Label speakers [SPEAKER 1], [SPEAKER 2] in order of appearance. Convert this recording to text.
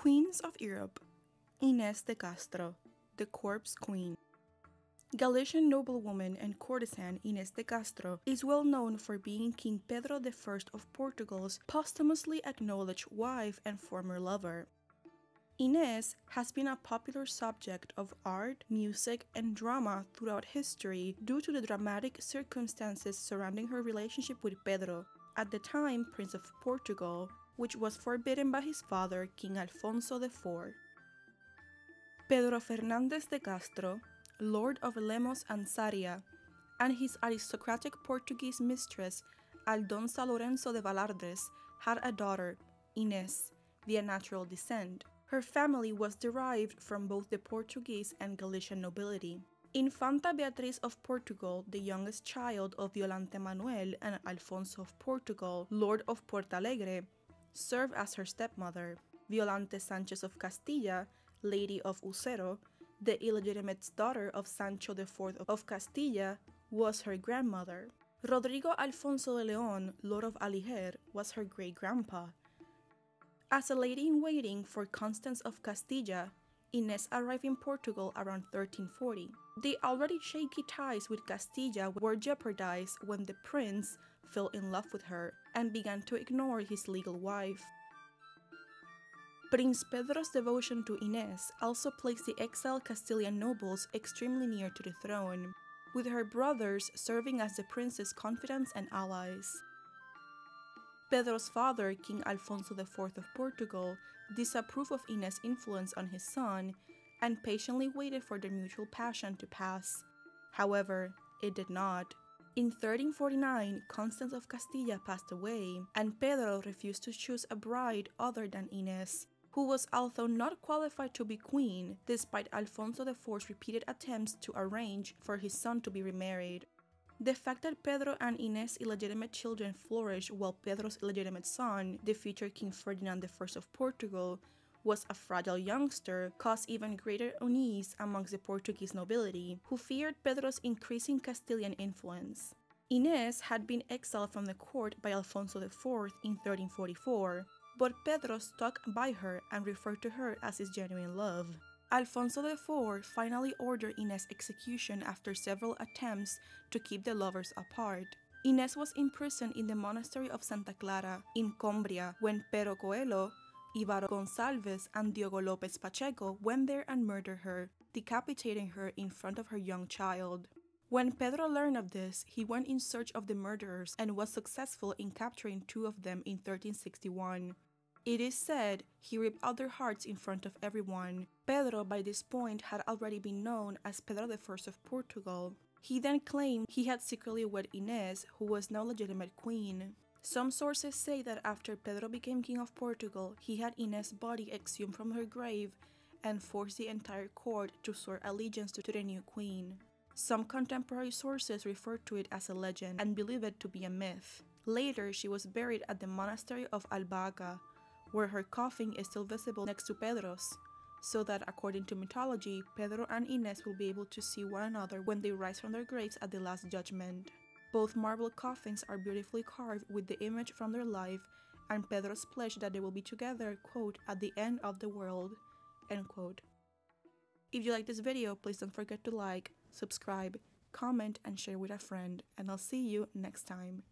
[SPEAKER 1] Queens of Europe Inés de Castro, the Corpse Queen. Galician noblewoman and courtesan Inés de Castro is well known for being King Pedro I of Portugal's posthumously acknowledged wife and former lover. Inés has been a popular subject of art, music, and drama throughout history due to the dramatic circumstances surrounding her relationship with Pedro, at the time Prince of Portugal, which was forbidden by his father, King Alfonso IV. Pedro Fernández de Castro Lord of Lemos and Sarria, and his aristocratic Portuguese mistress, Aldonza Lorenzo de Valladares, had a daughter, Ines, via natural descent. Her family was derived from both the Portuguese and Galician nobility. Infanta Beatriz of Portugal, the youngest child of Violante Manuel and Alfonso of Portugal, Lord of Portalegre, served as her stepmother. Violante Sanchez of Castilla, Lady of Ucero, the illegitimate daughter of Sancho IV of Castilla, was her grandmother. Rodrigo Alfonso de Leon, Lord of Aliger, was her great grandpa. As a lady in waiting for Constance of Castilla, Ines arrived in Portugal around 1340. The already shaky ties with Castilla were jeopardized when the prince fell in love with her and began to ignore his legal wife. Prince Pedro's devotion to Inés also placed the exiled Castilian nobles extremely near to the throne, with her brothers serving as the prince's confidants and allies. Pedro's father, King Alfonso IV of Portugal, disapproved of Inés' influence on his son and patiently waited for their mutual passion to pass. However, it did not. In 1349, Constance of Castilla passed away, and Pedro refused to choose a bride other than Inés, who was although not qualified to be queen, despite Alfonso IV's repeated attempts to arrange for his son to be remarried. The fact that Pedro and Inés' illegitimate children flourished while Pedro's illegitimate son, the future King Ferdinand I of Portugal, was a fragile youngster caused even greater unease amongst the Portuguese nobility, who feared Pedro's increasing Castilian influence. Inés had been exiled from the court by Alfonso IV in 1344, but Pedro stuck by her and referred to her as his genuine love. Alfonso IV finally ordered Inés' execution after several attempts to keep the lovers apart. Inés was imprisoned in the monastery of Santa Clara in Coimbra when Pero Coelho, Álvaro Gonçalves, and Diogo Lopes Pacheco went there and murdered her, decapitating her in front of her young child. When Pedro learned of this, he went in search of the murderers and was successful in capturing two of them in 1361. It is said he ripped out their hearts in front of everyone. Pedro by this point had already been known as Pedro I of Portugal. He then claimed he had secretly wed Inés, who was now legitimate queen. Some sources say that after Pedro became king of Portugal, he had Inés' body exhumed from her grave and forced the entire court to swear allegiance to the new queen. Some contemporary sources refer to it as a legend and believe it to be a myth. Later, she was buried at the monastery of Alcobaça, where her coffin is still visible next to Pedro's, so that according to mythology, Pedro and Ines will be able to see one another when they rise from their graves at the Last Judgment. Both marble coffins are beautifully carved with the image from their life and Pedro's pledge that they will be together, quote, at the end of the world, end quote. If you like this video, please don't forget to like, subscribe, comment, and share with a friend, and I'll see you next time.